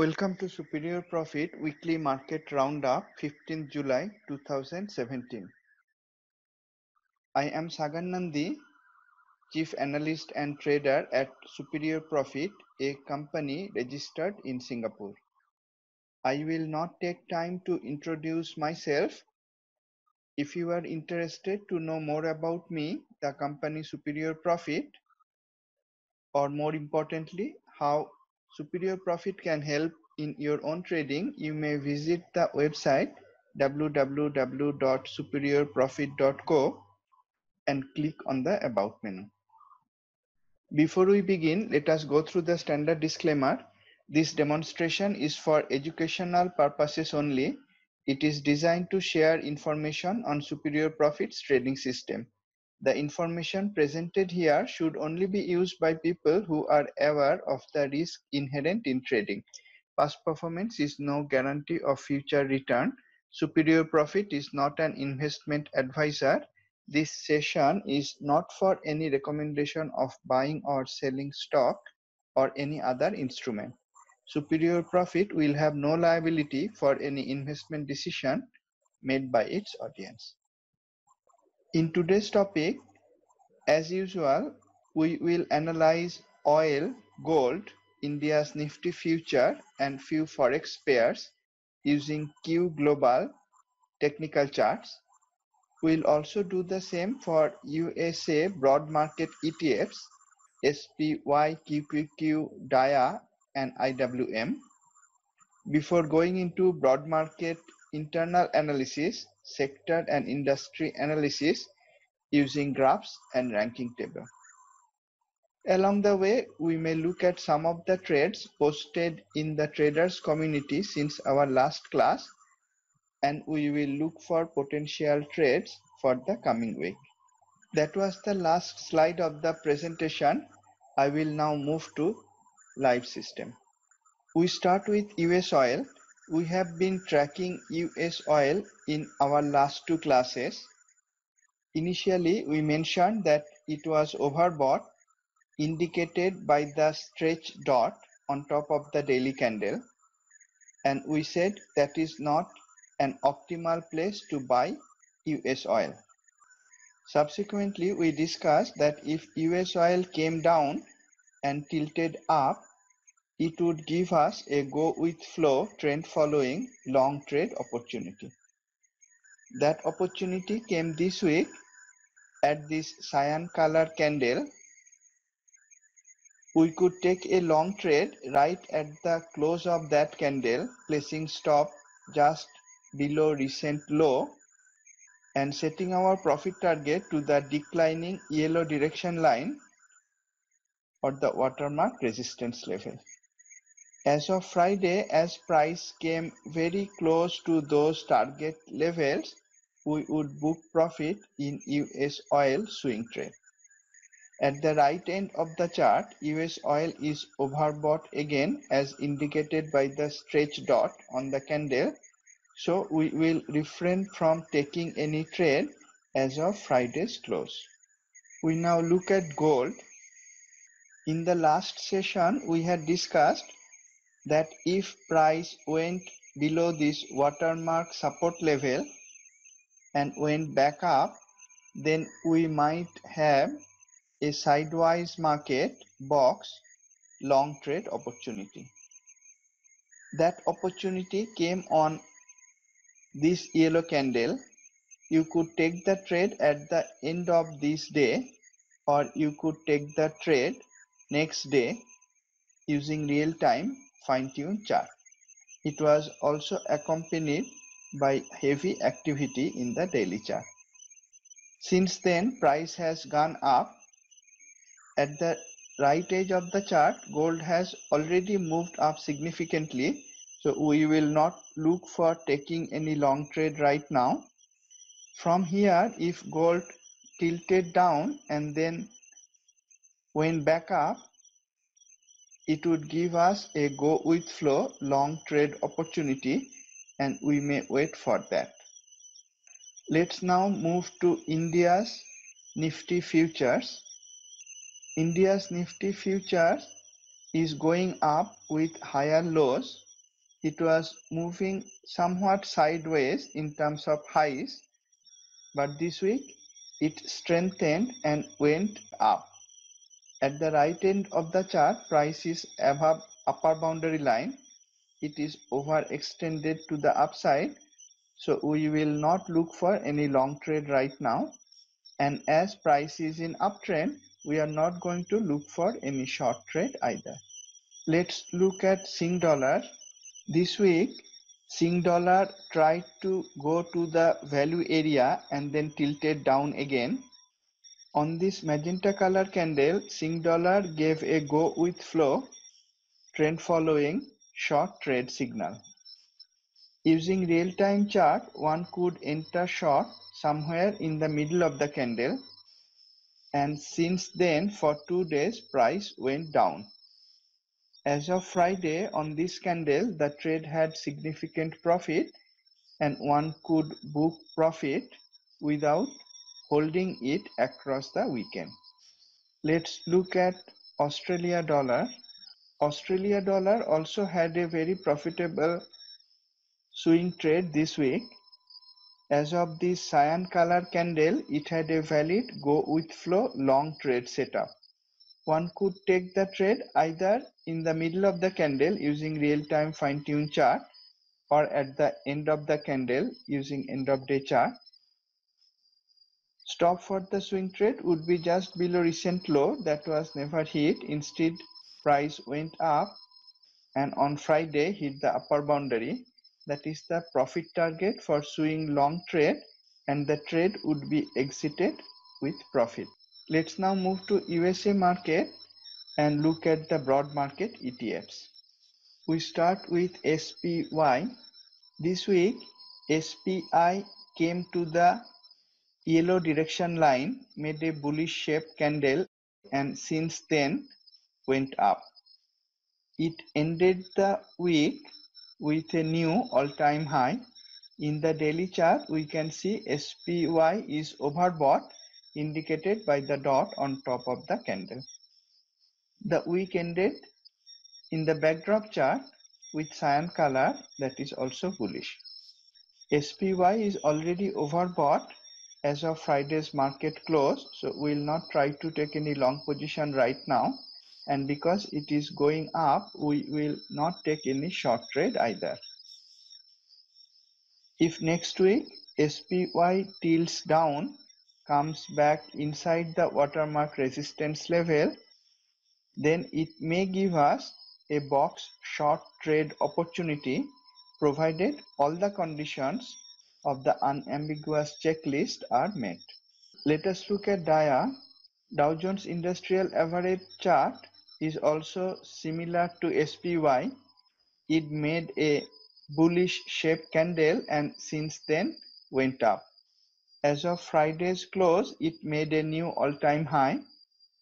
Welcome to Superior Profit Weekly Market Roundup 15th July 2017. I am Sagan Nandi, Chief Analyst and Trader at Superior Profit, a company registered in Singapore. I will not take time to introduce myself. If you are interested to know more about me, the company Superior Profit, or more importantly, how Superior Profit can help in your own trading, you may visit the website www.superiorprofit.co and click on the About menu. Before we begin, let us go through the standard disclaimer. This demonstration is for educational purposes only. It is designed to share information on Superior Profits trading system. The information presented here should only be used by people who are aware of the risk inherent in trading. Past performance is no guarantee of future return. Superior Profit is not an investment advisor. This session is not for any recommendation of buying or selling stock or any other instrument. Superior Profit will have no liability for any investment decision made by its audience. In today's topic, as usual, we will analyze oil, gold, India's Nifty future and few forex pairs using Q Global technical charts. We'll also do the same for USA broad market ETFs, SPY, QQQ, DIA and IWM. Before going into broad market internal analysis, sector and industry analysis using graphs and ranking table. Along the way, we may look at some of the trades posted in the traders community since our last class and we will look for potential trades for the coming week. That was the last slide of the presentation. I will now move to live system. We start with US oil we have been tracking US oil in our last two classes. Initially, we mentioned that it was overbought, indicated by the stretch dot on top of the daily candle. And we said that is not an optimal place to buy US oil. Subsequently, we discussed that if US oil came down and tilted up, it would give us a go with flow trend following long trade opportunity. That opportunity came this week at this cyan color candle. We could take a long trade right at the close of that candle, placing stop just below recent low and setting our profit target to the declining yellow direction line or the watermark resistance level. As of Friday, as price came very close to those target levels, we would book profit in US oil swing trade. At the right end of the chart, US oil is overbought again as indicated by the stretch dot on the candle. So we will refrain from taking any trade as of Friday's close. We now look at gold. In the last session, we had discussed that if price went below this watermark support level and went back up then we might have a sideways market box long trade opportunity. That opportunity came on this yellow candle. You could take the trade at the end of this day or you could take the trade next day using real time fine-tuned chart. It was also accompanied by heavy activity in the daily chart. Since then, price has gone up. At the right edge of the chart, gold has already moved up significantly. So we will not look for taking any long trade right now. From here, if gold tilted down and then went back up, it would give us a go with flow long trade opportunity and we may wait for that. Let's now move to India's Nifty futures. India's Nifty futures is going up with higher lows it was moving somewhat sideways in terms of highs, but this week it strengthened and went up. At the right end of the chart, price is above upper boundary line. It is overextended to the upside. So we will not look for any long trade right now. And as price is in uptrend, we are not going to look for any short trade either. Let's look at Sing dollar. This week, Sing dollar tried to go to the value area and then tilted down again. On this magenta color candle, Sing dollar gave a go with flow trend following short trade signal. Using real-time chart, one could enter short somewhere in the middle of the candle and since then for two days price went down. As of Friday on this candle the trade had significant profit and one could book profit without holding it across the weekend. Let's look at Australia dollar. Australia dollar also had a very profitable swing trade this week as of this cyan color candle, it had a valid go with flow long trade setup. One could take the trade either in the middle of the candle using real-time fine-tune chart or at the end of the candle using end of day chart. Stop for the swing trade would be just below recent low that was never hit. Instead, price went up and on Friday hit the upper boundary that is the profit target for swing long trade and the trade would be exited with profit. Let's now move to USA market and look at the broad market ETFs. We start with SPY. This week, SPY came to the yellow direction line, made a bullish shape candle and since then went up. It ended the week with a new all-time high. In the daily chart, we can see SPY is overbought indicated by the dot on top of the candle. The week ended in the backdrop chart with cyan color that is also bullish. SPY is already overbought as of Friday's market close, so we'll not try to take any long position right now. And because it is going up we will not take any short trade either. If next week SPY tilts down comes back inside the watermark resistance level then it may give us a box short trade opportunity provided all the conditions of the unambiguous checklist are met. Let us look at DIA, Dow Jones Industrial Average chart is also similar to SPY. It made a bullish shape candle and since then went up. As of Friday's close, it made a new all-time high.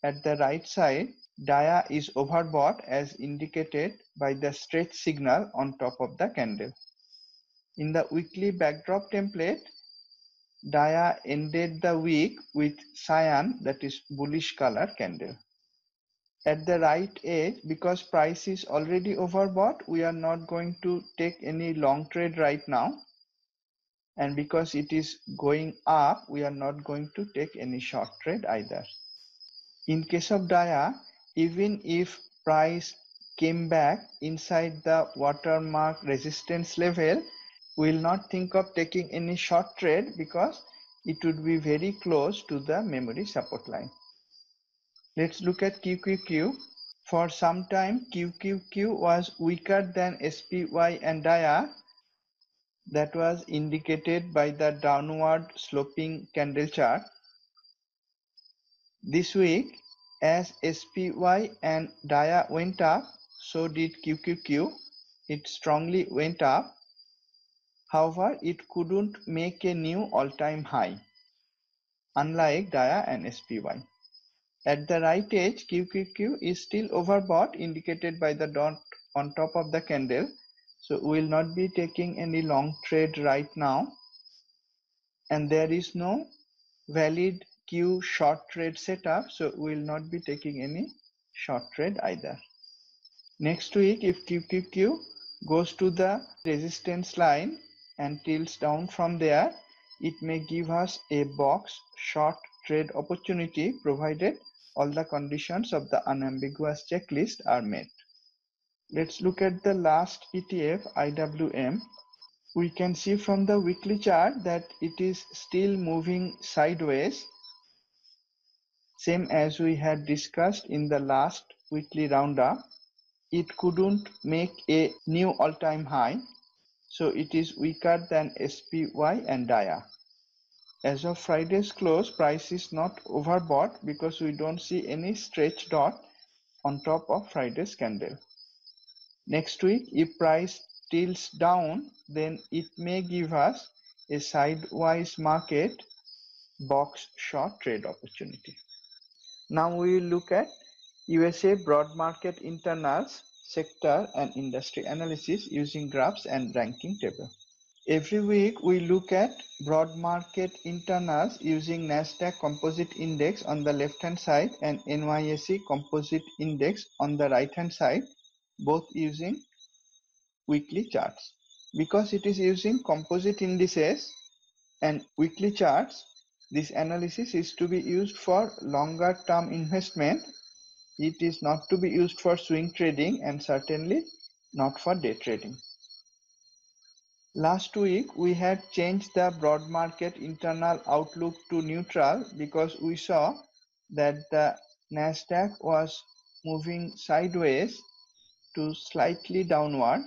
At the right side, DIA is overbought as indicated by the stretch signal on top of the candle. In the weekly backdrop template, DIA ended the week with cyan that is bullish color candle. At the right edge because price is already overbought we are not going to take any long trade right now. And because it is going up we are not going to take any short trade either. In case of DIA even if price came back inside the watermark resistance level we will not think of taking any short trade because it would be very close to the memory support line Let's look at QQQ. For some time, QQQ was weaker than SPY and DIA. That was indicated by the downward sloping candle chart. This week, as SPY and DIA went up, so did QQQ. It strongly went up. However, it couldn't make a new all-time high, unlike DIA and SPY. At the right edge, QQQ is still overbought indicated by the dot on top of the candle. So we will not be taking any long trade right now. And there is no valid Q short trade setup. So we will not be taking any short trade either. Next week, if QQQ goes to the resistance line and tilts down from there, it may give us a box short trade opportunity provided all the conditions of the unambiguous checklist are met. Let's look at the last ETF IWM. We can see from the weekly chart that it is still moving sideways same as we had discussed in the last weekly roundup it couldn't make a new all-time high so it is weaker than SPY and DIA. As of Friday's close, price is not overbought because we don't see any stretch dot on top of Friday's candle. Next week, if price tilts down, then it may give us a sideways market box short trade opportunity. Now we will look at USA broad market internals, sector and industry analysis using graphs and ranking table. Every week we look at broad market internals using Nasdaq Composite Index on the left hand side and NYSE Composite Index on the right hand side, both using weekly charts. Because it is using composite indices and weekly charts, this analysis is to be used for longer term investment it is not to be used for swing trading and certainly not for day trading. Last week, we had changed the broad market internal outlook to neutral because we saw that the NASDAQ was moving sideways to slightly downward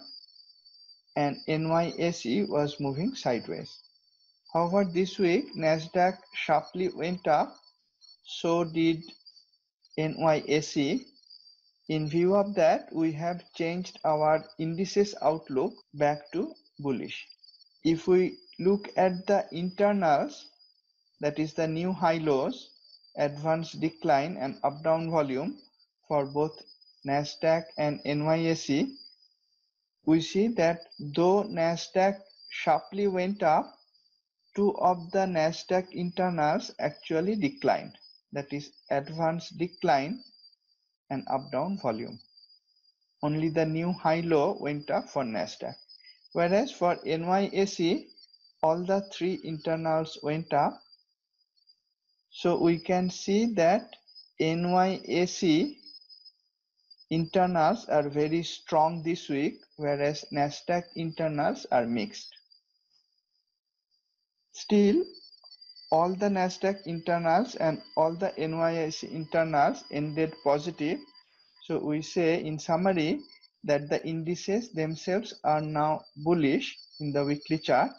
and NYSE was moving sideways. However, this week, NASDAQ sharply went up, so did NYSE. In view of that, we have changed our indices outlook back to bullish. If we look at the internals, that is the new high lows, advanced decline and up down volume for both NASDAQ and NYSE, we see that though NASDAQ sharply went up, two of the NASDAQ internals actually declined that is advanced decline and up down volume. Only the new high low went up for NASDAQ. Whereas for NYSE, all the three internals went up. So we can see that NYSE internals are very strong this week, whereas NASDAQ internals are mixed. Still, all the Nasdaq internals and all the NYSE internals ended positive. So we say in summary that the indices themselves are now bullish in the weekly chart.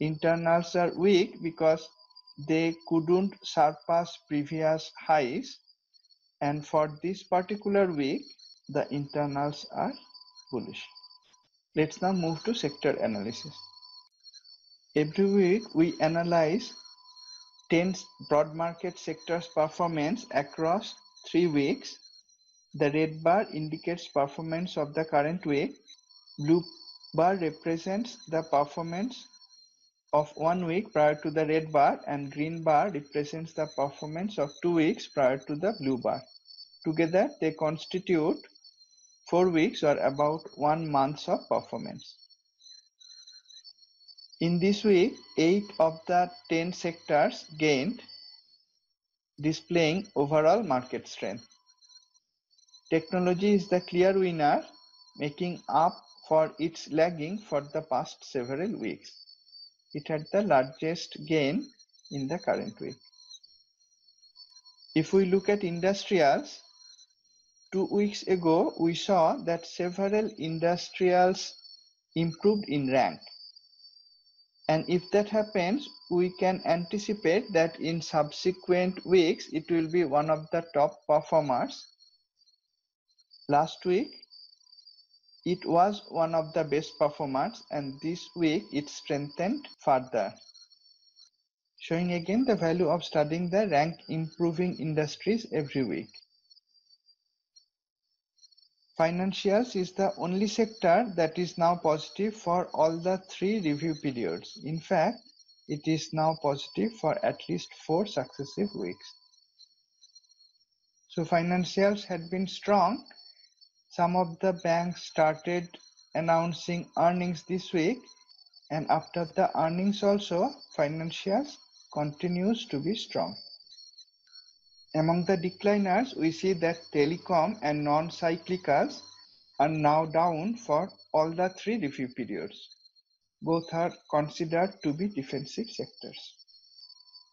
Internals are weak because they couldn't surpass previous highs. And for this particular week, the internals are bullish. Let's now move to sector analysis. Every week we analyze 10 broad market sectors performance across three weeks. The red bar indicates performance of the current week. Blue bar represents the performance of one week prior to the red bar and green bar represents the performance of two weeks prior to the blue bar. Together they constitute four weeks or about one month of performance. In this week, 8 of the 10 sectors gained, displaying overall market strength. Technology is the clear winner, making up for its lagging for the past several weeks. It had the largest gain in the current week. If we look at industrials, two weeks ago we saw that several industrials improved in rank and if that happens, we can anticipate that in subsequent weeks, it will be one of the top performers. Last week, it was one of the best performers and this week it strengthened further. Showing again the value of studying the rank improving industries every week. Financials is the only sector that is now positive for all the three review periods. In fact, it is now positive for at least four successive weeks. So financials had been strong. Some of the banks started announcing earnings this week and after the earnings also financials continues to be strong. Among the decliners, we see that telecom and non-cyclicals are now down for all the three review periods. Both are considered to be defensive sectors.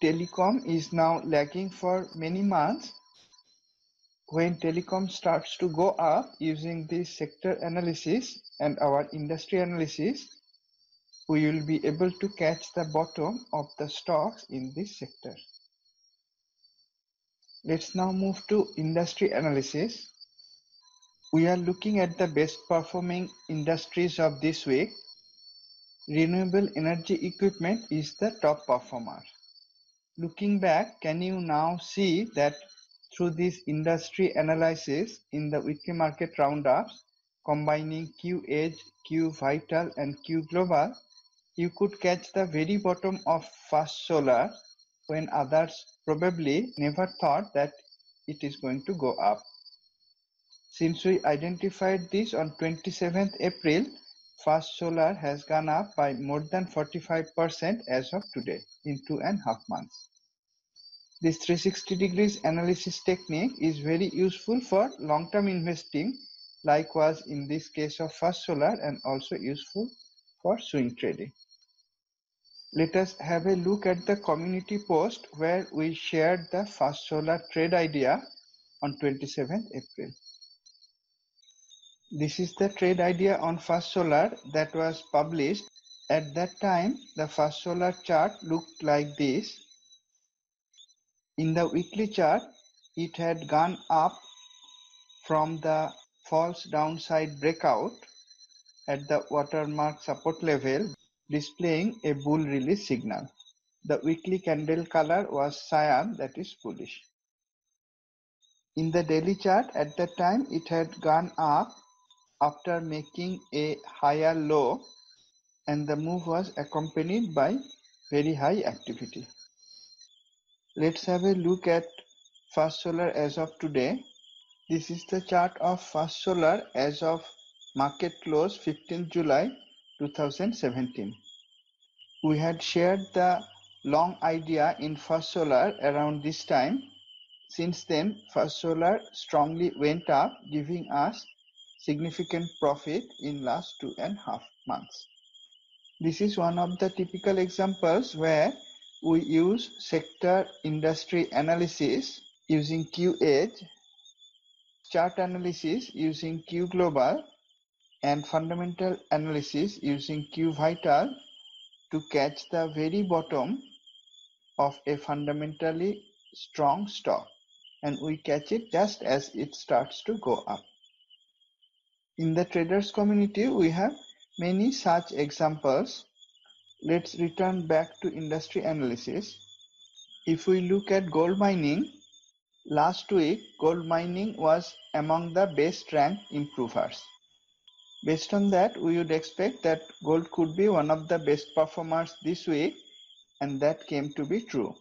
Telecom is now lagging for many months. When telecom starts to go up using this sector analysis and our industry analysis, we will be able to catch the bottom of the stocks in this sector. Let's now move to industry analysis. We are looking at the best performing industries of this week. Renewable energy equipment is the top performer. Looking back, can you now see that through this industry analysis in the weekly market roundups, combining Q Edge, Q Vital and Q Global, you could catch the very bottom of First Solar when others probably never thought that it is going to go up. Since we identified this on 27th April, First Solar has gone up by more than 45% as of today in two and a half months. This 360 degrees analysis technique is very useful for long-term investing like was in this case of First Solar and also useful for swing trading. Let us have a look at the community post where we shared the First Solar trade idea on 27th April. This is the trade idea on First Solar that was published. At that time, the First Solar chart looked like this. In the weekly chart, it had gone up from the false downside breakout at the watermark support level, displaying a bull release signal. The weekly candle color was cyan, that is bullish. In the daily chart, at that time, it had gone up after making a higher low and the move was accompanied by very high activity. Let's have a look at First Solar as of today. This is the chart of First Solar as of market close 15 July 2017. We had shared the long idea in First Solar around this time. Since then, First Solar strongly went up, giving us significant profit in last two and half months. This is one of the typical examples where we use sector industry analysis using Q Edge, chart analysis using Q Global, and fundamental analysis using Q Vital to catch the very bottom of a fundamentally strong stock and we catch it just as it starts to go up. In the traders community, we have many such examples. Let's return back to industry analysis. If we look at gold mining, last week gold mining was among the best ranked improvers. Based on that, we would expect that gold could be one of the best performers this week and that came to be true.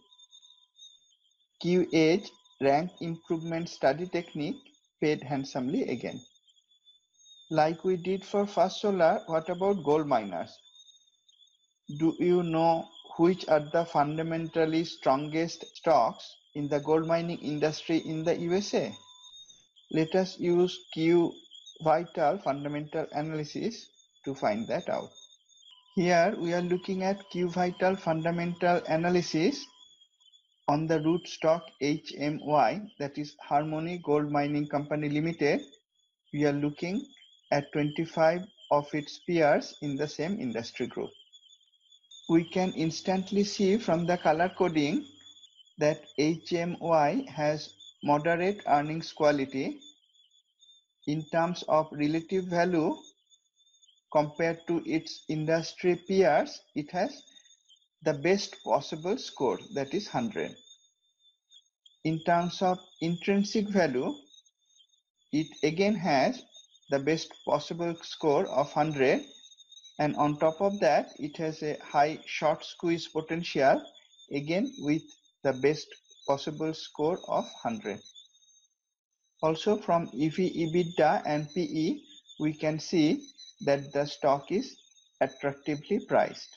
Q Edge rank improvement study technique paid handsomely again. Like we did for First Solar, what about gold miners? Do you know which are the fundamentally strongest stocks in the gold mining industry in the USA? Let us use Q Vital fundamental analysis to find that out. Here we are looking at Q Vital fundamental analysis on the root stock HMY that is Harmony Gold Mining Company Limited. We are looking at 25 of its peers in the same industry group. We can instantly see from the color coding that HMY has moderate earnings quality in terms of relative value compared to its industry peers it has the best possible score that is 100 in terms of intrinsic value it again has the best possible score of 100 and on top of that it has a high short squeeze potential again with the best possible score of 100 also from EV EBITDA and PE we can see that the stock is attractively priced.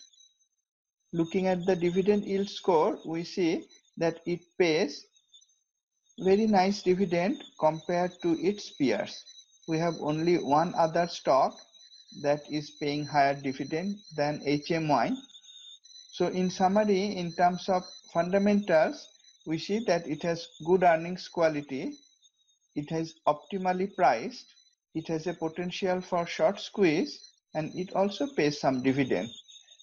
Looking at the dividend yield score, we see that it pays very nice dividend compared to its peers. We have only one other stock that is paying higher dividend than HMY. So in summary, in terms of fundamentals, we see that it has good earnings quality, it has optimally priced, it has a potential for short squeeze, and it also pays some dividend.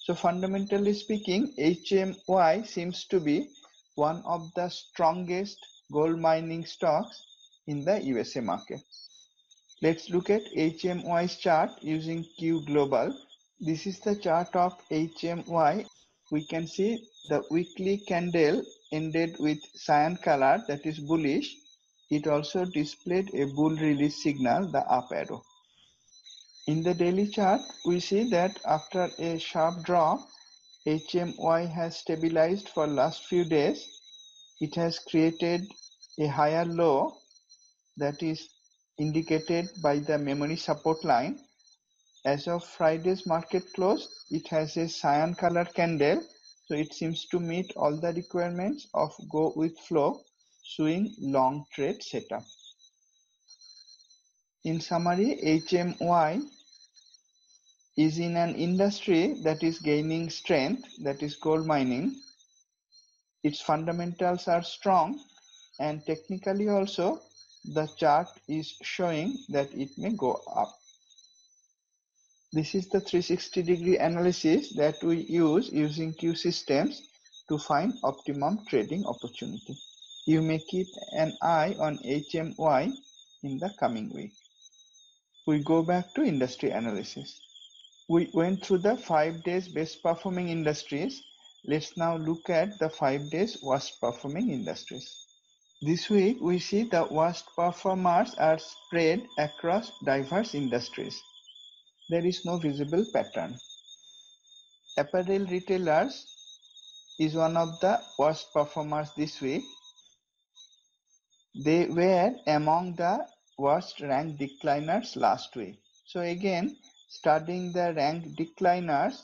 So fundamentally speaking, HMY seems to be one of the strongest gold mining stocks in the USA market. Let's look at HMY's chart using Q Global. This is the chart of HMY. We can see the weekly candle ended with cyan color that is bullish. It also displayed a bull release signal, the up arrow. In the daily chart, we see that after a sharp drop, HMY has stabilized for last few days. It has created a higher low that is indicated by the memory support line. As of Friday's market close, it has a cyan color candle, so it seems to meet all the requirements of go with flow swing long trade setup. In summary, HMY is in an industry that is gaining strength, that is gold mining. Its fundamentals are strong and technically also the chart is showing that it may go up. This is the 360 degree analysis that we use using Q systems to find optimum trading opportunity. You may keep an eye on HMY in the coming week. We go back to industry analysis. We went through the five days best performing industries. Let's now look at the five days worst performing industries. This week, we see the worst performers are spread across diverse industries. There is no visible pattern. Apparel retailers is one of the worst performers this week. They were among the worst rank decliners last week. So again, studying the rank decliners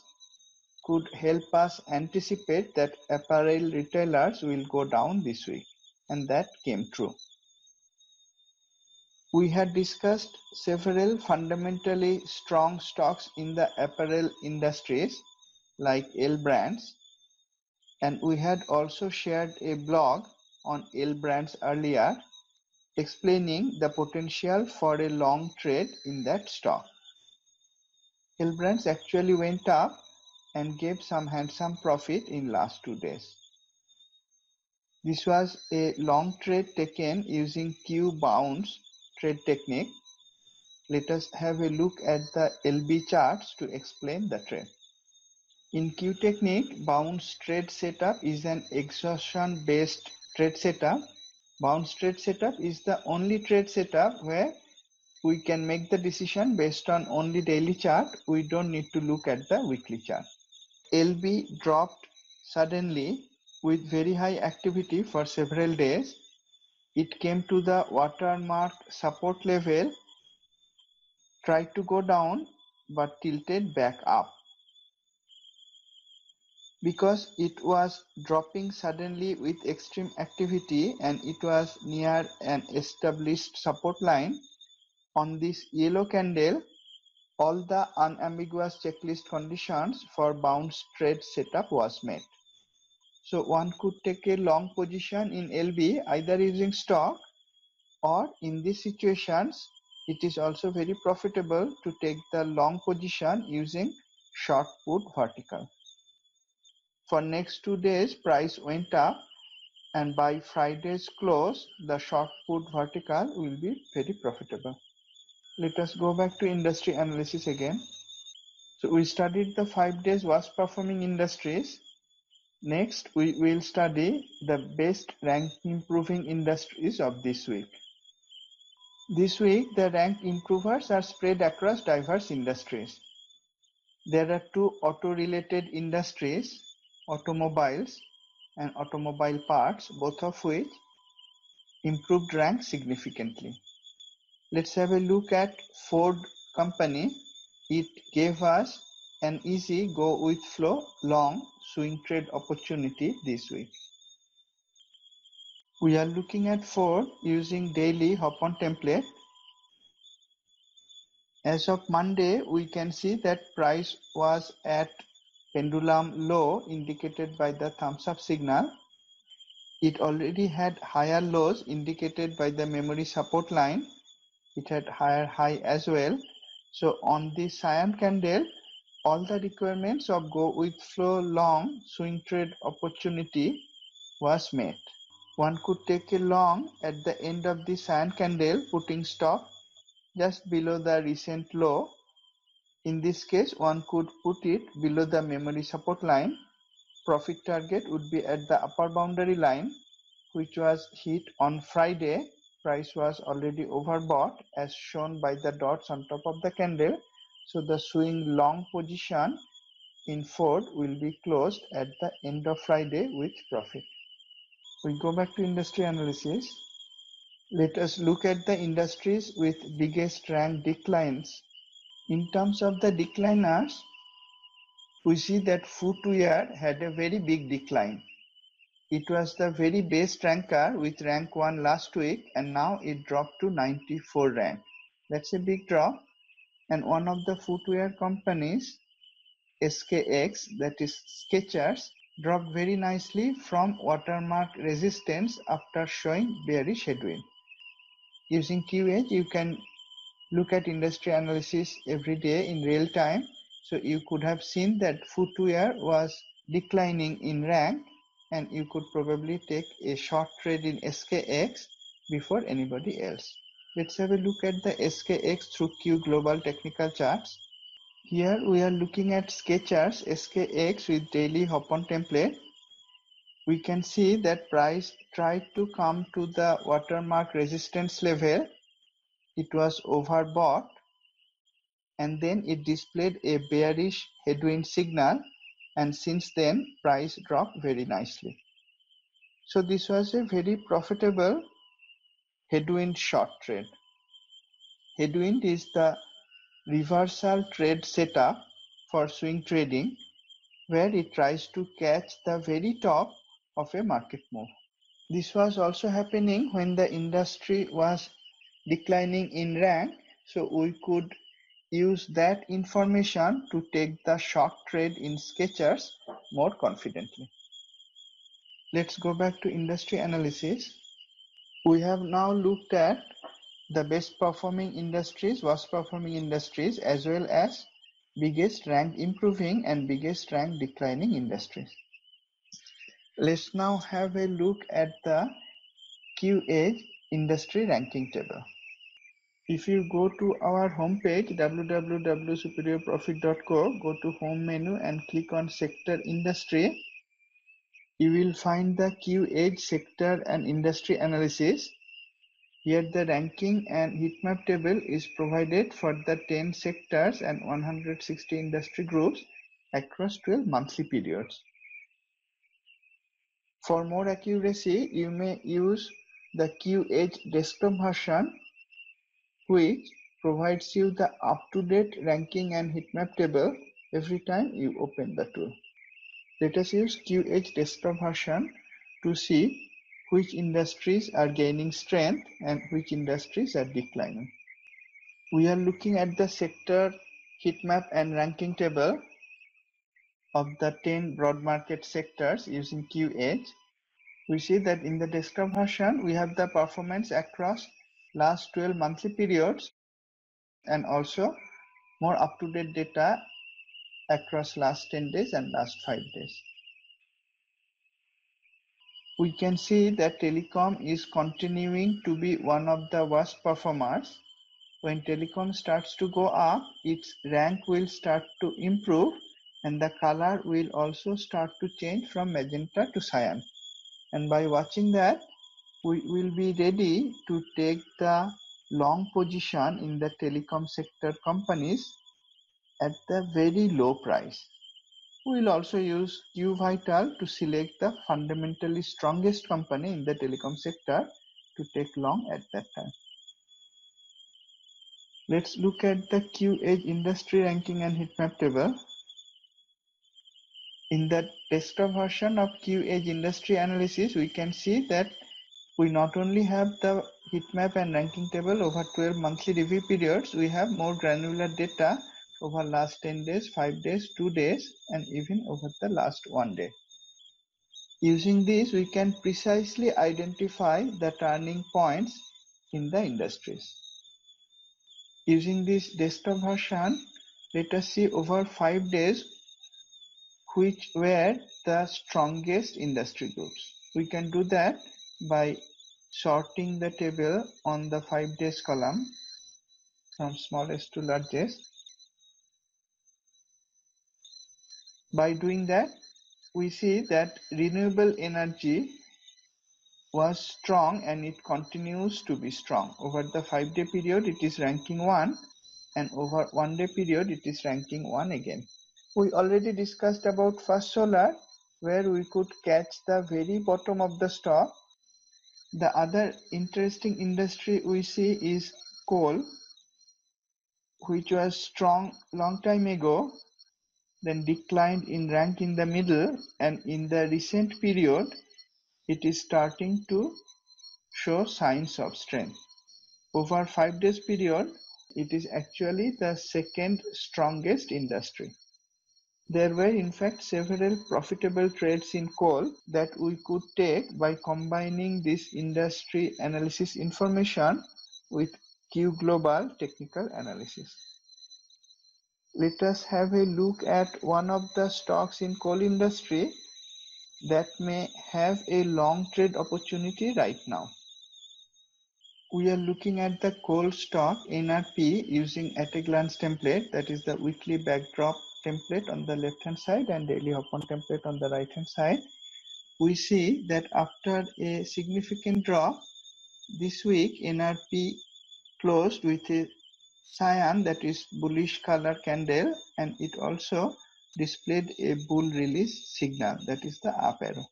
could help us anticipate that apparel retailers will go down this week and that came true. We had discussed several fundamentally strong stocks in the apparel industries like L Brands and we had also shared a blog on L Brands earlier explaining the potential for a long trade in that stock. L Brands actually went up and gave some handsome profit in last two days. This was a long trade taken using Q bounce trade technique. Let us have a look at the LB charts to explain the trade. In Q technique, bounce trade setup is an exhaustion based trade setup. Bounce trade setup is the only trade setup where we can make the decision based on only daily chart. We don't need to look at the weekly chart. LB dropped suddenly with very high activity for several days. It came to the watermark support level, tried to go down but tilted back up. Because it was dropping suddenly with extreme activity and it was near an established support line, on this yellow candle, all the unambiguous checklist conditions for bounce trade setup was met. So one could take a long position in LB either using stock or in these situations, it is also very profitable to take the long position using short put vertical. For next two days, price went up and by Friday's close, the short put vertical will be very profitable. Let us go back to industry analysis again. So we studied the five days worst performing industries Next, we will study the best rank improving industries of this week. This week, the rank improvers are spread across diverse industries. There are two auto-related industries, automobiles and automobile parts, both of which improved rank significantly. Let's have a look at Ford company. it gave us an easy go with flow long swing trade opportunity this week. We are looking at Ford using daily hop on template. As of Monday, we can see that price was at pendulum low indicated by the thumbs up signal. It already had higher lows indicated by the memory support line. It had higher high as well. So on the cyan candle, all the requirements of go with flow long swing trade opportunity was met. One could take a long at the end of the cyan candle putting stop just below the recent low. In this case, one could put it below the memory support line. Profit target would be at the upper boundary line, which was hit on Friday. Price was already overbought as shown by the dots on top of the candle. So the swing long position in Ford will be closed at the end of Friday with profit we go back to industry analysis. Let us look at the industries with biggest rank declines. In terms of the decliners, we see that footwear had a very big decline. It was the very best ranker with rank 1 last week and now it dropped to 94 rank. That's a big drop. And one of the footwear companies, SKX, that is Skechers, dropped very nicely from watermark resistance after showing bearish headwind. Using Q Edge, you can look at industry analysis every day in real time. So you could have seen that footwear was declining in rank and you could probably take a short trade in SKX before anybody else. Let's have a look at the SKX through Q global technical charts. Here we are looking at Skechers SKX with daily hop on template. We can see that price tried to come to the watermark resistance level. It was overbought and then it displayed a bearish headwind signal and since then price dropped very nicely. So this was a very profitable headwind short trade. Headwind is the reversal trade setup for swing trading where it tries to catch the very top of a market move. This was also happening when the industry was declining in rank so we could use that information to take the short trade in Skechers more confidently. Let's go back to industry analysis. We have now looked at the best performing industries, worst performing industries, as well as biggest rank improving and biggest rank declining industries. Let's now have a look at the Q Edge industry ranking table. If you go to our homepage www.superiorprofit.co, go to home menu and click on sector industry, you will find the Q Edge sector and industry analysis here the ranking and heat map table is provided for the 10 sectors and 160 industry groups across 12 monthly periods. For more accuracy, you may use the Q Edge desktop version which provides you the up-to-date ranking and heatmap table every time you open the tool. Let us use Q Edge desktop version to see which industries are gaining strength and which industries are declining. We are looking at the sector heat map and ranking table of the 10 broad market sectors using Q Edge. We see that in the desktop version, we have the performance across last 12 monthly periods and also more up-to-date data across last 10 days and last 5 days we can see that telecom is continuing to be one of the worst performers. When telecom starts to go up, its rank will start to improve and the color will also start to change from magenta to cyan. And by watching that, we will be ready to take the long position in the telecom sector companies at the very low price. We will also use QVital to select the fundamentally strongest company in the telecom sector to take long at that time. Let's look at the Q Edge industry ranking and heat map table. In the desktop version of Q Edge industry analysis, we can see that we not only have the heat map and ranking table over 12 monthly review periods, we have more granular data over last 10 days, 5 days, 2 days, and even over the last one day. Using this, we can precisely identify the turning points in the industries. Using this desktop version, let us see over 5 days which were the strongest industry groups. We can do that by sorting the table on the 5 days column from smallest to largest. By doing that, we see that renewable energy was strong and it continues to be strong. Over the 5 day period, it is ranking 1 and over 1 day period, it is ranking 1 again. We already discussed about First Solar where we could catch the very bottom of the stock the other interesting industry we see is coal, which was strong long time ago, then declined in rank in the middle, and in the recent period, it is starting to show signs of strength. Over five days period, it is actually the second strongest industry. There were in fact several profitable trades in coal that we could take by combining this industry analysis information with Q Global technical analysis. Let us have a look at one of the stocks in coal industry that may have a long trade opportunity right now. We are looking at the coal stock NRP using at a glance template that is the weekly backdrop template on the left hand side and daily hop on template on the right hand side, we see that after a significant drop this week, NRP closed with a cyan that is bullish color candle and it also displayed a bull release signal that is the up arrow.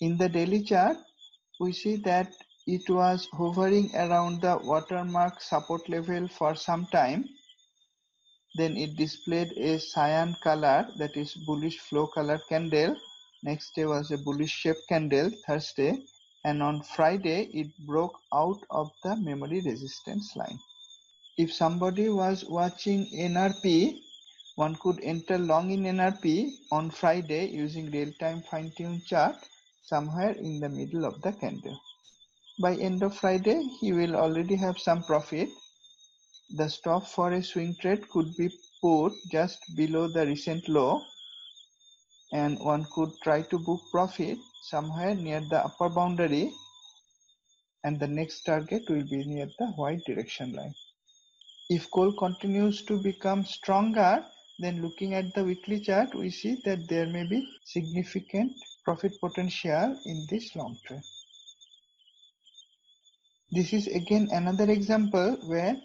In the daily chart, we see that it was hovering around the watermark support level for some time then it displayed a cyan color that is bullish flow color candle. Next day was a bullish shape candle thursday. And on friday it broke out of the memory resistance line. If somebody was watching nrp one could enter long in nrp on friday using real-time fine-tune chart somewhere in the middle of the candle. By end of friday he will already have some profit the stop for a swing trade could be put just below the recent low and one could try to book profit somewhere near the upper boundary and the next target will be near the white direction line. If coal continues to become stronger, then looking at the weekly chart, we see that there may be significant profit potential in this long trade. This is again another example where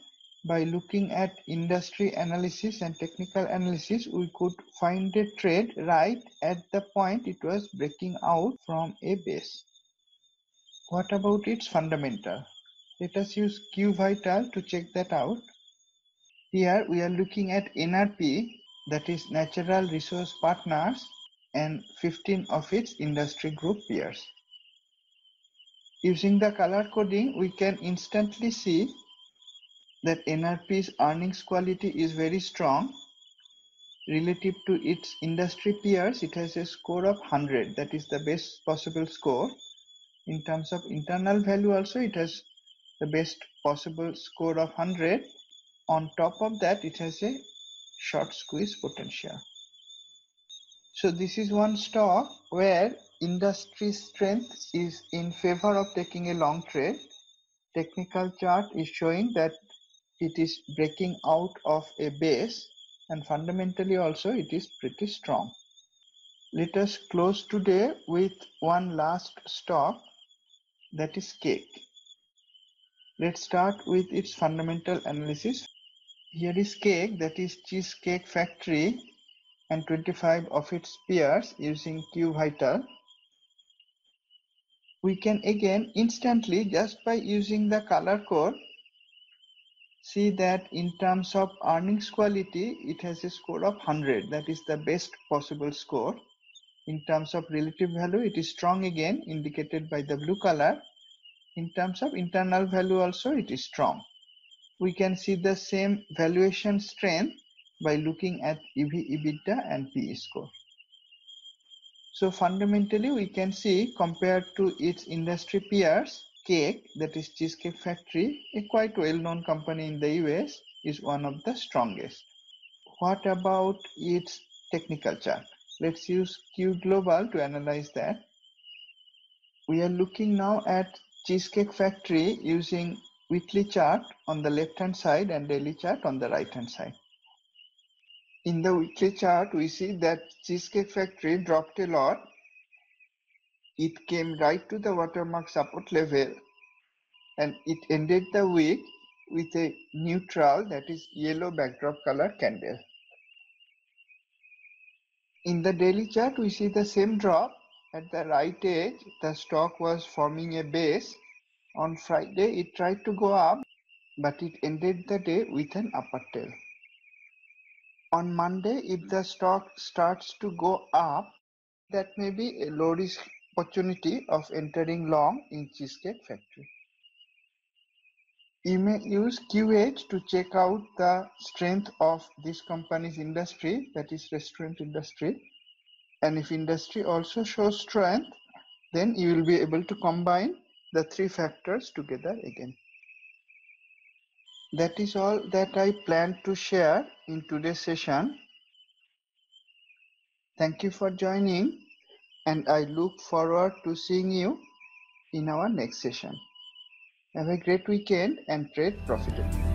by looking at industry analysis and technical analysis, we could find a trade right at the point it was breaking out from a base. What about its fundamental? Let us use QVital to check that out. Here we are looking at NRP, that is Natural Resource Partners, and 15 of its industry group peers. Using the color coding, we can instantly see that NRP's earnings quality is very strong relative to its industry peers. It has a score of 100. That is the best possible score. In terms of internal value also, it has the best possible score of 100. On top of that, it has a short squeeze potential. So this is one stock where industry strength is in favor of taking a long trade. Technical chart is showing that it is breaking out of a base and fundamentally also it is pretty strong. Let us close today with one last stock that is cake. Let's start with its fundamental analysis. Here is cake that is cheesecake factory and 25 of its peers using QVital. We can again instantly just by using the color code see that in terms of earnings quality, it has a score of 100. That is the best possible score. In terms of relative value, it is strong again, indicated by the blue color. In terms of internal value also, it is strong. We can see the same valuation strength by looking at EV, EBITDA and PE score. So fundamentally, we can see compared to its industry peers, Cake, that is Cheesecake Factory, a quite well-known company in the US, is one of the strongest. What about its technical chart? Let's use Q Global to analyze that. We are looking now at Cheesecake Factory using weekly chart on the left hand side and daily chart on the right hand side. In the weekly chart, we see that Cheesecake Factory dropped a lot. It came right to the watermark support level and it ended the week with a neutral that is yellow backdrop color candle. In the daily chart, we see the same drop. At the right edge, the stock was forming a base. On Friday, it tried to go up, but it ended the day with an upper tail. On Monday, if the stock starts to go up, that may be a low risk opportunity of entering long in Cheesecake Factory. You may use Q Edge to check out the strength of this company's industry, that is restaurant industry. And if industry also shows strength, then you will be able to combine the three factors together again. That is all that I plan to share in today's session. Thank you for joining and I look forward to seeing you in our next session. Have a great weekend and trade profitably.